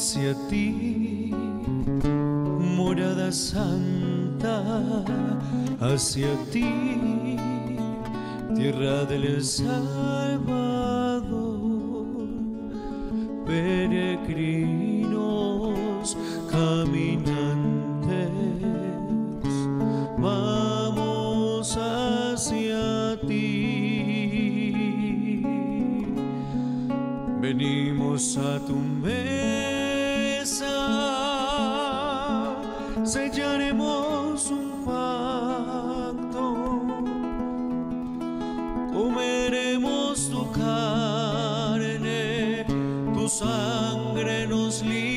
hacia ti, morada santa, hacia ti, tierra del Salvador, sangre nos limpiará.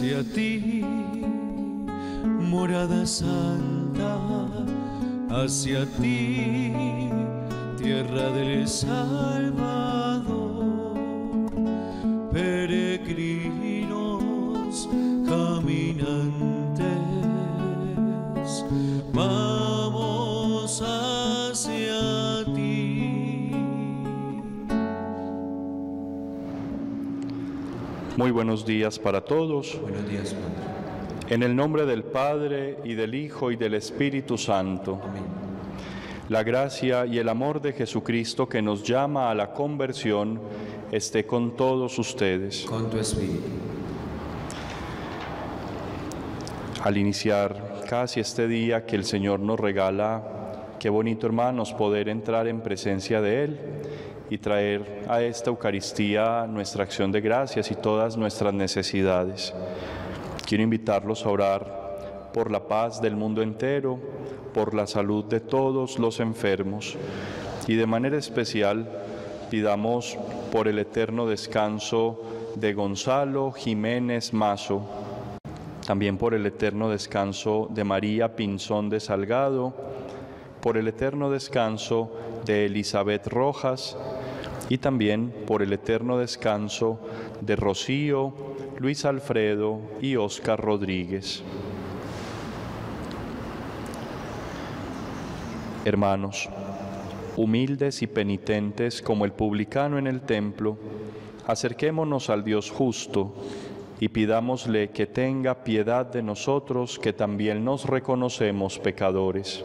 Hacia ti, morada santa, hacia ti, tierra del Salvador Muy buenos días para todos. Buenos días, Padre. En el nombre del Padre y del Hijo y del Espíritu Santo. La gracia y el amor de Jesucristo que nos llama a la conversión esté con todos ustedes. Con tu espíritu. Al iniciar casi este día que el Señor nos regala, qué bonito hermanos poder entrar en presencia de Él y traer a esta Eucaristía nuestra acción de gracias y todas nuestras necesidades. Quiero invitarlos a orar por la paz del mundo entero, por la salud de todos los enfermos y de manera especial pidamos por el eterno descanso de Gonzalo Jiménez Mazo, también por el eterno descanso de María Pinzón de Salgado, por el eterno descanso de Elizabeth Rojas y también por el eterno descanso de Rocío, Luis Alfredo y Óscar Rodríguez. Hermanos, humildes y penitentes como el publicano en el templo, acerquémonos al Dios justo y pidámosle que tenga piedad de nosotros que también nos reconocemos pecadores.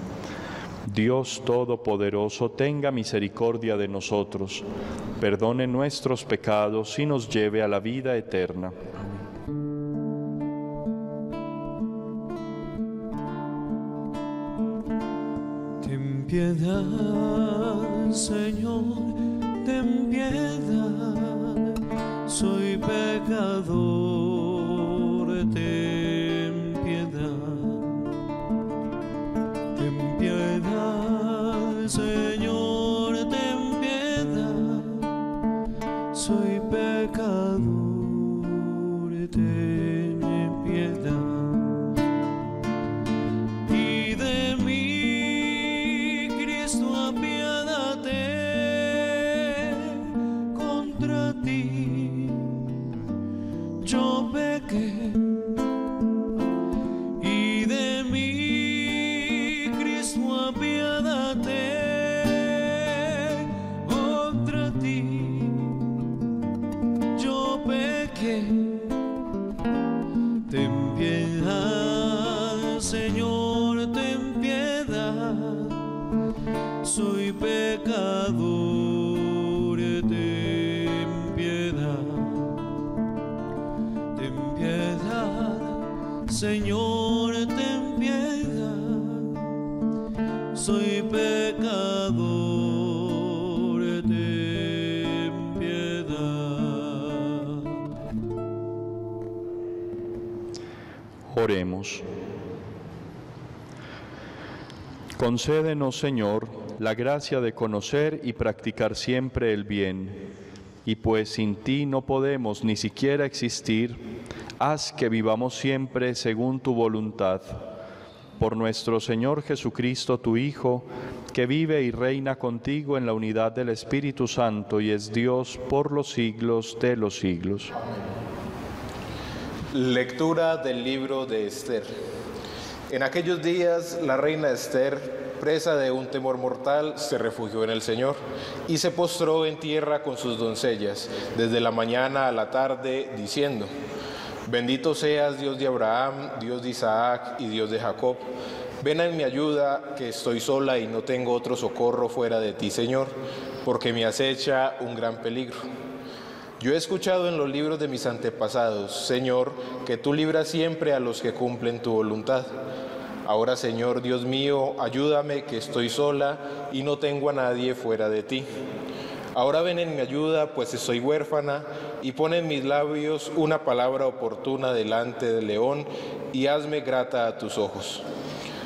Dios Todopoderoso, tenga misericordia de nosotros, perdone nuestros pecados y nos lleve a la vida eterna. Ten piedad, Señor, ten piedad, soy pecador, Concédenos, Señor, la gracia de conocer y practicar siempre el bien. Y pues sin ti no podemos ni siquiera existir, haz que vivamos siempre según tu voluntad. Por nuestro Señor Jesucristo, tu Hijo, que vive y reina contigo en la unidad del Espíritu Santo y es Dios por los siglos de los siglos. Lectura del libro de Esther. En aquellos días la reina Esther, presa de un temor mortal, se refugió en el Señor y se postró en tierra con sus doncellas, desde la mañana a la tarde, diciendo, Bendito seas Dios de Abraham, Dios de Isaac y Dios de Jacob. Ven en mi ayuda, que estoy sola y no tengo otro socorro fuera de ti, Señor, porque me acecha un gran peligro. Yo he escuchado en los libros de mis antepasados, Señor, que tú libras siempre a los que cumplen tu voluntad. Ahora, Señor Dios mío, ayúdame que estoy sola y no tengo a nadie fuera de ti. Ahora ven en mi ayuda, pues estoy huérfana, y pon en mis labios una palabra oportuna delante del león, y hazme grata a tus ojos.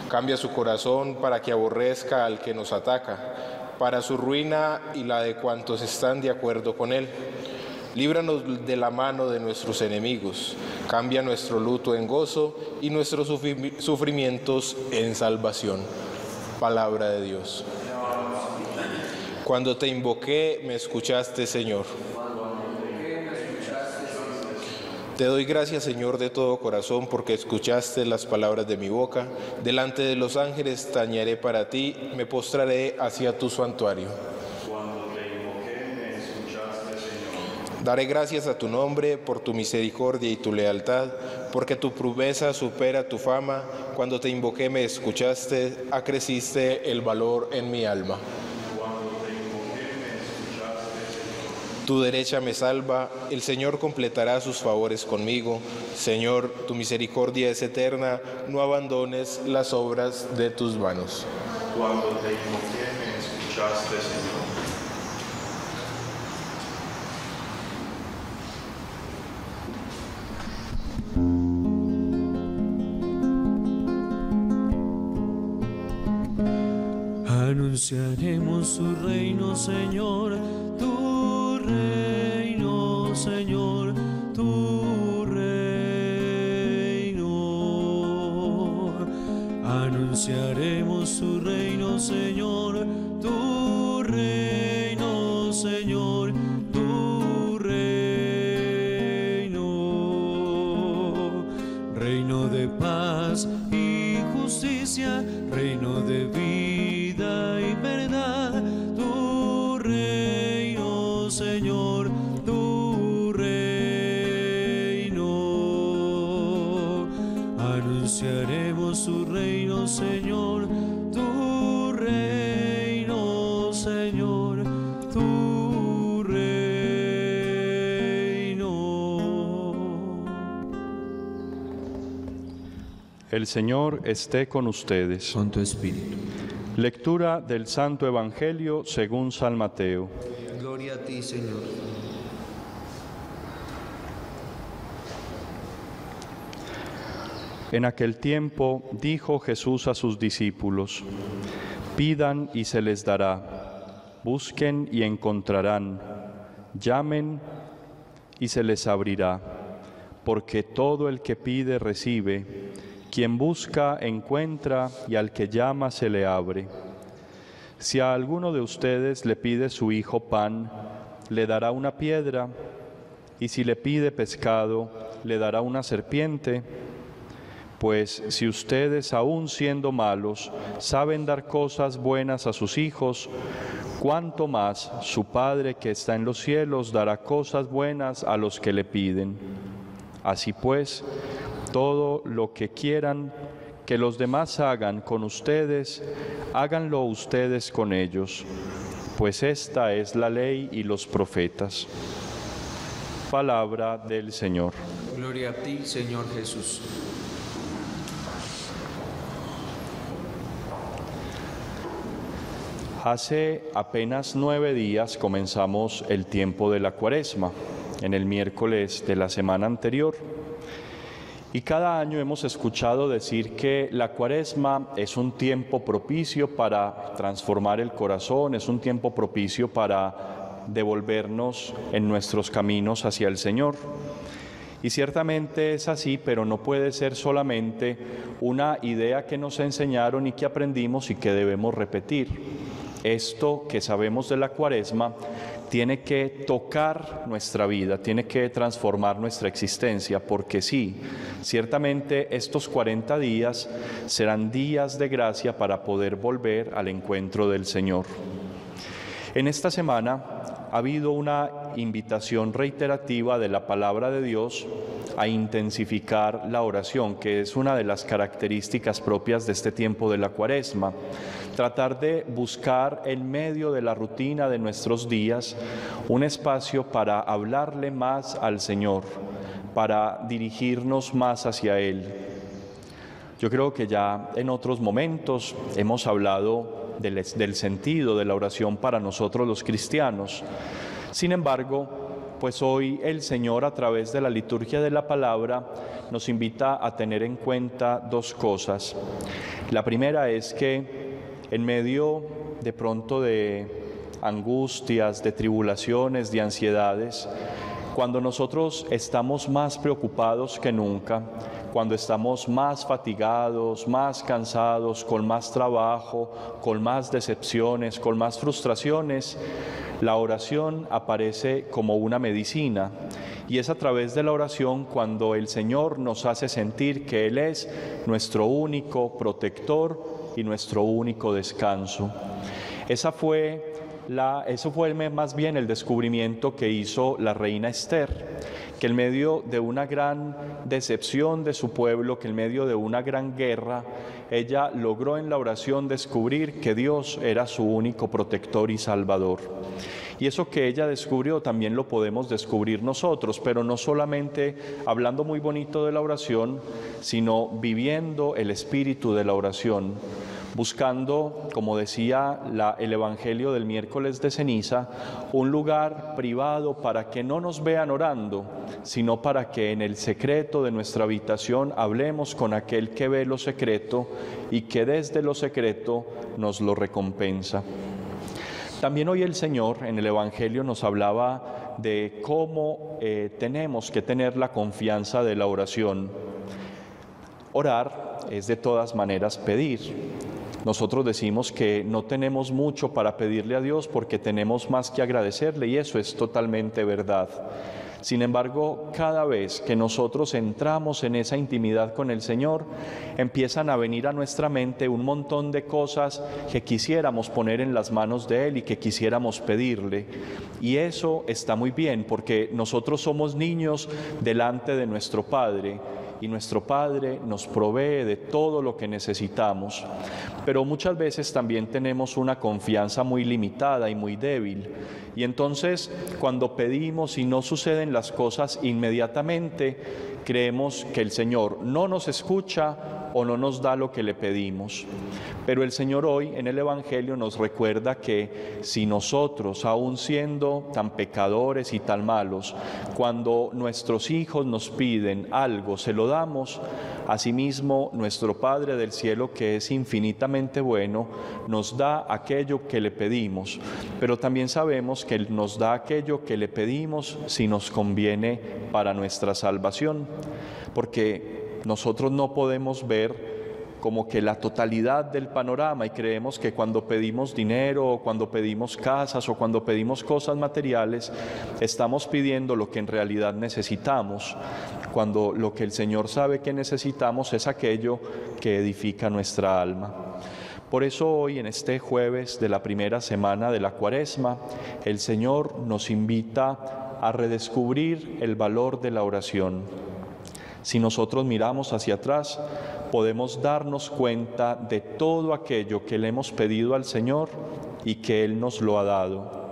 Cambia su corazón para que aborrezca al que nos ataca, para su ruina y la de cuantos están de acuerdo con él. Líbranos de la mano de nuestros enemigos. Cambia nuestro luto en gozo y nuestros sufrimientos en salvación. Palabra de Dios. Cuando te invoqué, me escuchaste, Señor. Te doy gracias, Señor, de todo corazón, porque escuchaste las palabras de mi boca. Delante de los ángeles tañaré para ti, me postraré hacia tu santuario. Daré gracias a tu nombre por tu misericordia y tu lealtad, porque tu promesa supera tu fama. Cuando te invoqué me escuchaste, acreciste el valor en mi alma. Tu derecha me salva, el Señor completará sus favores conmigo. Señor, tu misericordia es eterna, no abandones las obras de tus manos. Cuando te invoqué me escuchaste, Señor. Su reino, Señor, tu reino, Señor, tu reino. Anunciaremos su reino, Señor, El Señor esté con ustedes. con tu espíritu. Lectura del Santo Evangelio según San Mateo. Gloria a ti, Señor. En aquel tiempo dijo Jesús a sus discípulos, pidan y se les dará, busquen y encontrarán, llamen y se les abrirá, porque todo el que pide recibe, quien busca encuentra y al que llama se le abre. Si a alguno de ustedes le pide su hijo pan, le dará una piedra, y si le pide pescado, le dará una serpiente. Pues si ustedes, aun siendo malos, saben dar cosas buenas a sus hijos, cuánto más su Padre que está en los cielos dará cosas buenas a los que le piden. Así pues, todo lo que quieran que los demás hagan con ustedes, háganlo ustedes con ellos, pues esta es la ley y los profetas. Palabra del Señor. Gloria a ti, Señor Jesús. Hace apenas nueve días comenzamos el tiempo de la cuaresma, en el miércoles de la semana anterior. Y cada año hemos escuchado decir que la cuaresma es un tiempo propicio para transformar el corazón, es un tiempo propicio para devolvernos en nuestros caminos hacia el Señor. Y ciertamente es así, pero no puede ser solamente una idea que nos enseñaron y que aprendimos y que debemos repetir. Esto que sabemos de la cuaresma tiene que tocar nuestra vida, tiene que transformar nuestra existencia, porque sí, ciertamente estos 40 días serán días de gracia para poder volver al encuentro del Señor. En esta semana ha habido una invitación reiterativa de la palabra de Dios a intensificar la oración, que es una de las características propias de este tiempo de la cuaresma. Tratar de buscar en medio de la rutina de nuestros días un espacio para hablarle más al Señor, para dirigirnos más hacia Él. Yo creo que ya en otros momentos hemos hablado del, sentido de la oración para nosotros los cristianos. Sin embargo, pues hoy el Señor a través de la liturgia de la palabra nos invita a tener en cuenta dos cosas. La primera es que en medio de pronto de angustias, de tribulaciones, de ansiedades, cuando nosotros estamos más preocupados que nunca, cuando estamos más fatigados, más cansados, con más trabajo, con más decepciones, con más frustraciones, la oración aparece como una medicina. Y es a través de la oración cuando el Señor nos hace sentir que Él es nuestro único protector y nuestro único descanso. Esa fue la, eso fue más bien el descubrimiento que hizo la reina Esther, que medio de una gran decepción de su pueblo, que en medio de una gran guerra, ella logró en la oración descubrir que Dios era su único protector y salvador. Y eso que ella descubrió también lo podemos descubrir nosotros, pero no solamente hablando muy bonito de la oración, sino viviendo el espíritu de la oración buscando, como decía el Evangelio del miércoles de ceniza, un lugar privado para que no nos vean orando, sino para que en el secreto de nuestra habitación hablemos con aquel que ve lo secreto y que desde lo secreto nos lo recompensa. También hoy el Señor en el Evangelio nos hablaba de cómo eh, tenemos que tener la confianza de la oración. Orar es de todas maneras pedir. Nosotros decimos que no tenemos mucho para pedirle a Dios porque tenemos más que agradecerle y eso es totalmente verdad. Sin embargo, cada vez que nosotros entramos en esa intimidad con el Señor, empiezan a venir a nuestra mente un montón de cosas que quisiéramos poner en las manos de Él y que quisiéramos pedirle. Y eso está muy bien porque nosotros somos niños delante de nuestro Padre y nuestro Padre nos provee de todo lo que necesitamos. Pero muchas veces también tenemos una confianza muy limitada y muy débil. Y entonces cuando pedimos y no suceden las cosas inmediatamente, creemos que el Señor no nos escucha o no nos da lo que le pedimos. Pero el Señor hoy en el Evangelio nos recuerda que si nosotros, aun siendo tan pecadores y tan malos, cuando nuestros hijos nos piden algo, se lo damos, asimismo nuestro Padre del cielo, que es infinitamente bueno, nos da aquello que le pedimos. Pero también sabemos que nos da aquello que le pedimos si nos conviene para nuestra salvación. Porque nosotros no podemos ver como que la totalidad del panorama y creemos que cuando pedimos dinero o cuando pedimos casas o cuando pedimos cosas materiales, estamos pidiendo lo que en realidad necesitamos, cuando lo que el Señor sabe que necesitamos es aquello que edifica nuestra alma. Por eso hoy, en este jueves de la primera semana de la cuaresma, el Señor nos invita a redescubrir el valor de la oración si nosotros miramos hacia atrás, podemos darnos cuenta de todo aquello que le hemos pedido al Señor y que Él nos lo ha dado.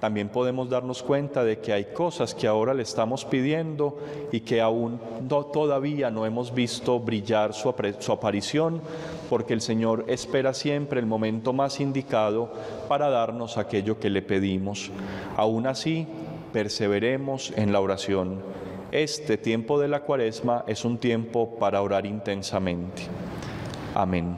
También podemos darnos cuenta de que hay cosas que ahora le estamos pidiendo y que aún todavía no hemos visto brillar su, su aparición, porque el Señor espera siempre el momento más indicado para darnos aquello que le pedimos. Aún así, perseveremos en la oración. Este tiempo de la cuaresma es un tiempo para orar intensamente. Amén.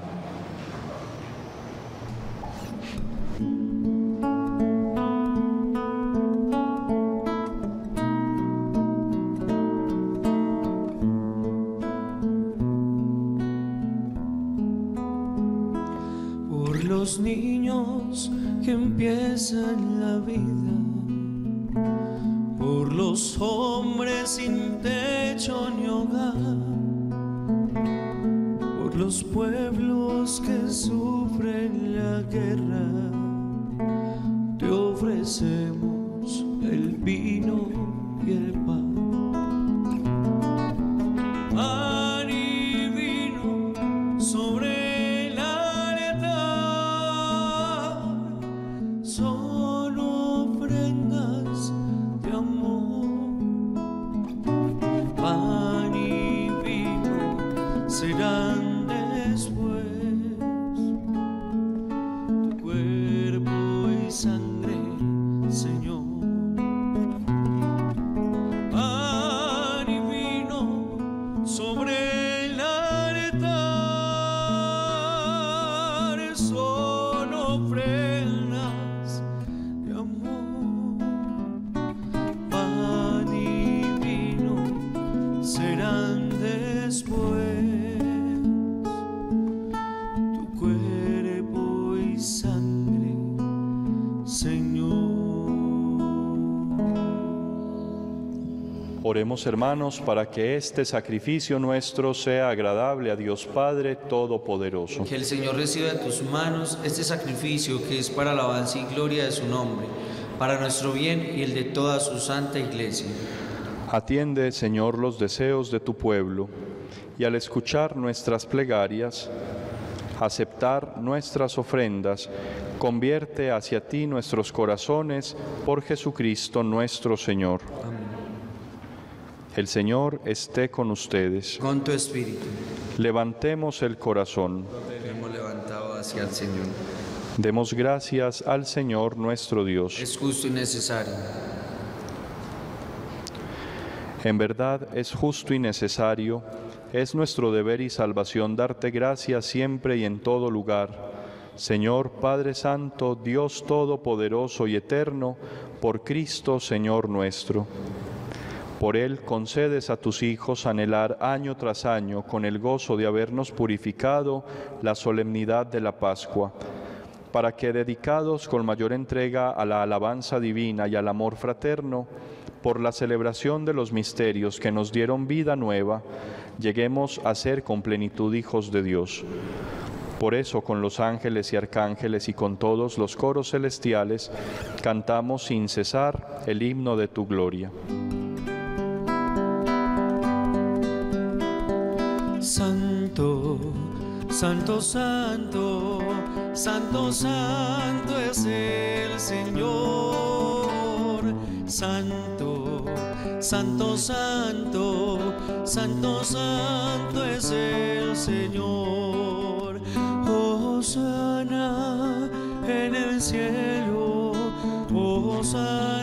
So. Oremos hermanos para que este sacrificio nuestro sea agradable a Dios Padre Todopoderoso. Que el Señor reciba de tus manos este sacrificio que es para alabanza y gloria de su nombre, para nuestro bien y el de toda su santa iglesia. Atiende, Señor, los deseos de tu pueblo y al escuchar nuestras plegarias, aceptar nuestras ofrendas, convierte hacia ti nuestros corazones por Jesucristo nuestro Señor. El Señor esté con ustedes. Con tu espíritu Levantemos el corazón. hemos levantado hacia el Señor. Demos gracias al Señor nuestro Dios. Es justo y necesario. En verdad es justo y necesario, es nuestro deber y salvación darte gracias siempre y en todo lugar. Señor Padre Santo, Dios Todopoderoso y Eterno, por Cristo Señor nuestro. Por Él concedes a tus hijos anhelar año tras año, con el gozo de habernos purificado, la solemnidad de la Pascua, para que, dedicados con mayor entrega a la alabanza divina y al amor fraterno, por la celebración de los misterios que nos dieron vida nueva, lleguemos a ser con plenitud hijos de Dios. Por eso con los ángeles y arcángeles y con todos los coros celestiales cantamos sin cesar el himno de tu gloria. Santo, santo, santo, santo, santo es el Señor. Santo, santo, santo, santo, santo es el Señor. Hosana en el cielo, Hosana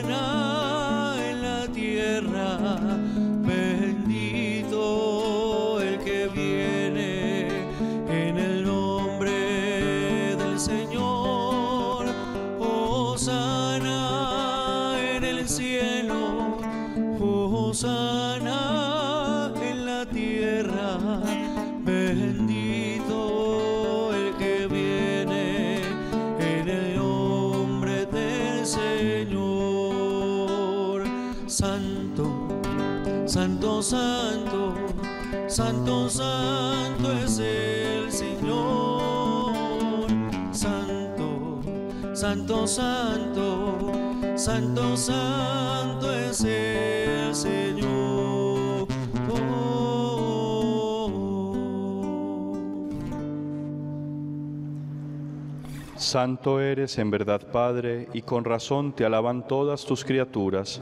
santo, santo, santo, santo es el Señor. Santo eres en verdad, Padre, y con razón te alaban todas tus criaturas,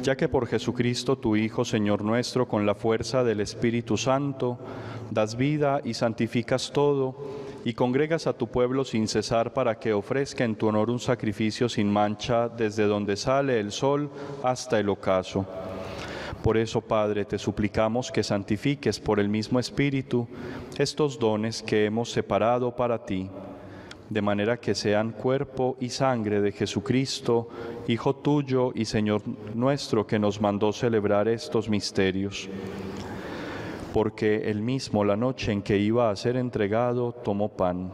ya que por Jesucristo tu Hijo, Señor nuestro, con la fuerza del Espíritu Santo, das vida y santificas todo, y congregas a tu pueblo sin cesar para que ofrezca en tu honor un sacrificio sin mancha desde donde sale el sol hasta el ocaso. Por eso, Padre, te suplicamos que santifiques por el mismo Espíritu estos dones que hemos separado para ti de manera que sean cuerpo y sangre de Jesucristo, Hijo tuyo y Señor nuestro, que nos mandó celebrar estos misterios. Porque él mismo la noche en que iba a ser entregado, tomó pan.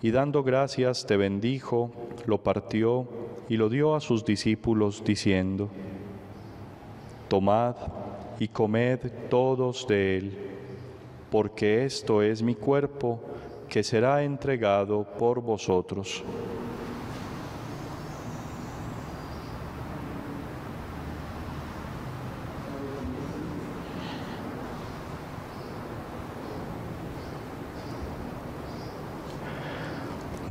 Y dando gracias, te bendijo, lo partió y lo dio a sus discípulos, diciendo, Tomad y comed todos de él, porque esto es mi cuerpo, que será entregado por vosotros.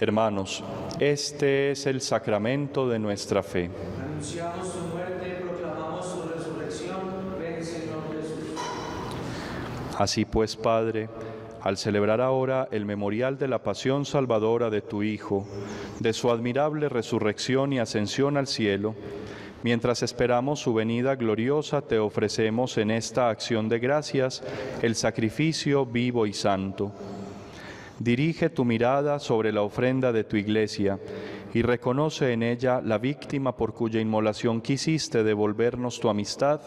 Hermanos, este es el sacramento de nuestra fe. Anunciamos su muerte, proclamamos su resurrección. Ven, Señor Jesús. Así pues, Padre, al celebrar ahora el memorial de la pasión salvadora de tu Hijo, de su admirable resurrección y ascensión al cielo, mientras esperamos su venida gloriosa, te ofrecemos en esta acción de gracias el sacrificio vivo y santo Dirige tu mirada sobre la ofrenda de tu iglesia y reconoce en ella la víctima por cuya inmolación quisiste devolvernos tu amistad,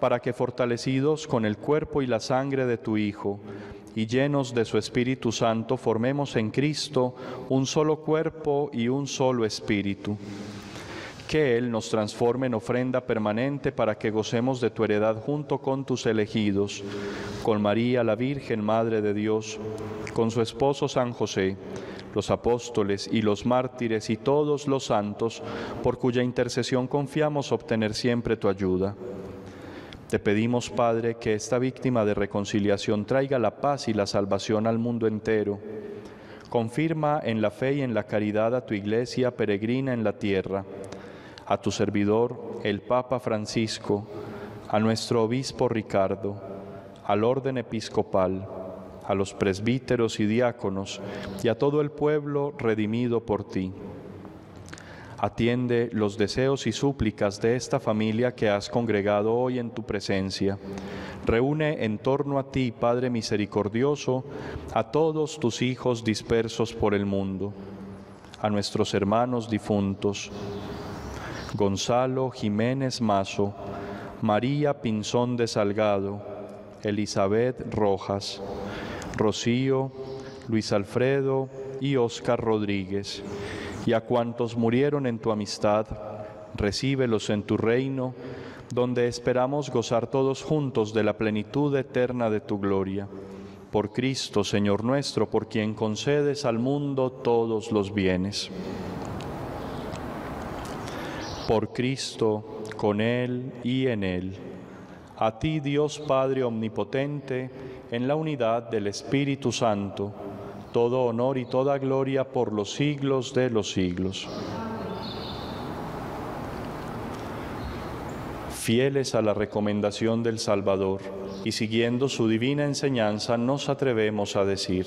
para que fortalecidos con el cuerpo y la sangre de tu Hijo y llenos de su Espíritu Santo formemos en Cristo un solo cuerpo y un solo espíritu que Él nos transforme en ofrenda permanente para que gocemos de tu heredad junto con tus elegidos, con María la Virgen, Madre de Dios, con su esposo San José, los apóstoles y los mártires y todos los santos, por cuya intercesión confiamos obtener siempre tu ayuda. Te pedimos, Padre, que esta víctima de reconciliación traiga la paz y la salvación al mundo entero. Confirma en la fe y en la caridad a tu iglesia peregrina en la tierra a tu servidor, el Papa Francisco, a nuestro obispo Ricardo, al orden episcopal, a los presbíteros y diáconos y a todo el pueblo redimido por ti. Atiende los deseos y súplicas de esta familia que has congregado hoy en tu presencia. Reúne en torno a ti, Padre misericordioso, a todos tus hijos dispersos por el mundo, a nuestros hermanos difuntos, Gonzalo Jiménez Mazo, María Pinzón de Salgado, Elizabeth Rojas, Rocío, Luis Alfredo y Oscar Rodríguez, y a cuantos murieron en tu amistad, recíbelos en tu reino, donde esperamos gozar todos juntos de la plenitud eterna de tu gloria. Por Cristo, Señor nuestro, por quien concedes al mundo todos los bienes por Cristo, con Él y en Él. A ti, Dios Padre Omnipotente, en la unidad del Espíritu Santo, todo honor y toda gloria por los siglos de los siglos. Fieles a la recomendación del Salvador y siguiendo su divina enseñanza, nos atrevemos a decir,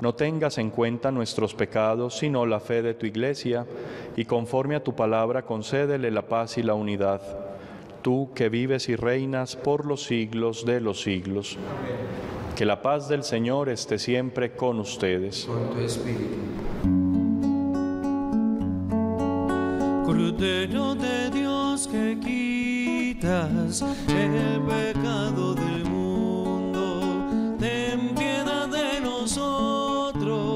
No tengas en cuenta nuestros pecados, sino la fe de tu iglesia, y conforme a tu palabra concédele la paz y la unidad. Tú que vives y reinas por los siglos de los siglos. Que la paz del Señor esté siempre con ustedes. Con tu espíritu. Cordero de Dios que quitas el pecado del mundo,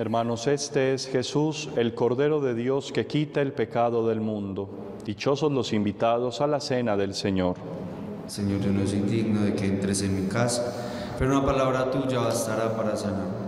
Hermanos, este es Jesús, el Cordero de Dios que quita el pecado del mundo. Dichosos los invitados a la cena del Señor. Señor, yo no soy digno de que entres en mi casa, pero una palabra tuya bastará para sanar.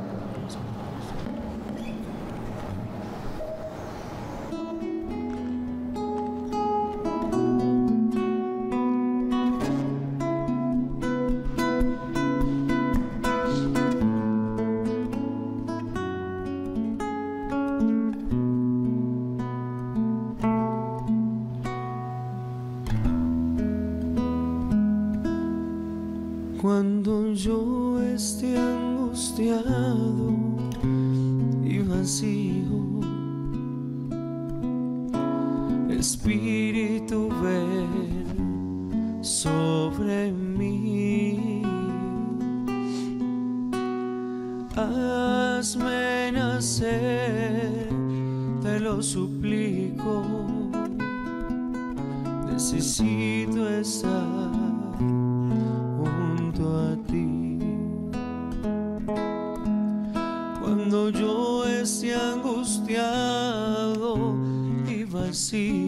Sobre mí. Hazme nacer, te lo suplico. Necesito estar junto a ti. Cuando yo esté angustiado y vacío,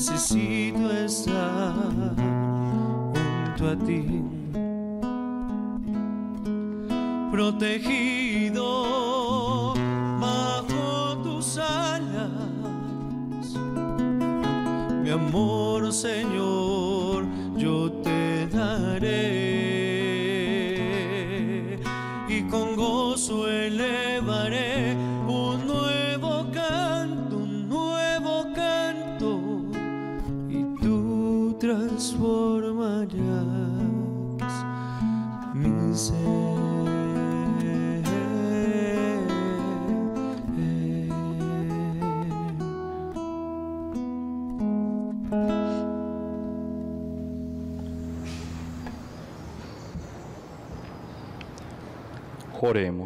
necesito estar junto a ti. Protegido bajo tus alas, mi amor Señor,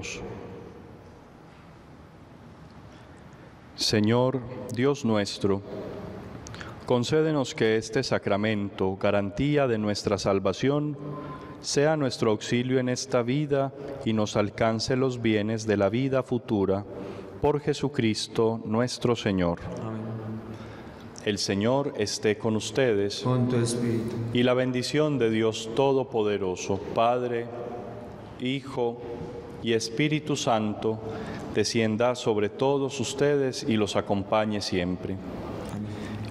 Oremos. Señor Dios nuestro, concédenos que este sacramento, garantía de nuestra salvación, sea nuestro auxilio en esta vida y nos alcance los bienes de la vida futura. Por Jesucristo nuestro Señor. El Señor esté con ustedes Con tu espíritu. y la bendición de Dios Todopoderoso, Padre, Hijo y Espíritu Santo, descienda sobre todos ustedes y los acompañe siempre.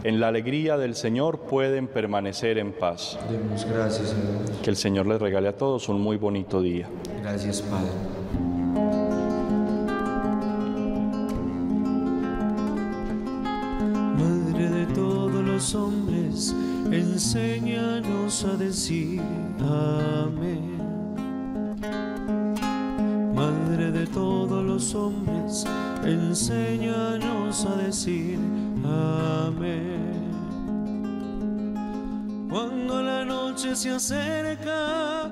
En la alegría del Señor pueden permanecer en paz. Demos gracias a Dios. Que el Señor les regale a todos un muy bonito día. Gracias, Padre. Madre de todos los hombres, enséñanos a decir amén. Hombres, enséñanos a decir amén. Cuando la noche se acerca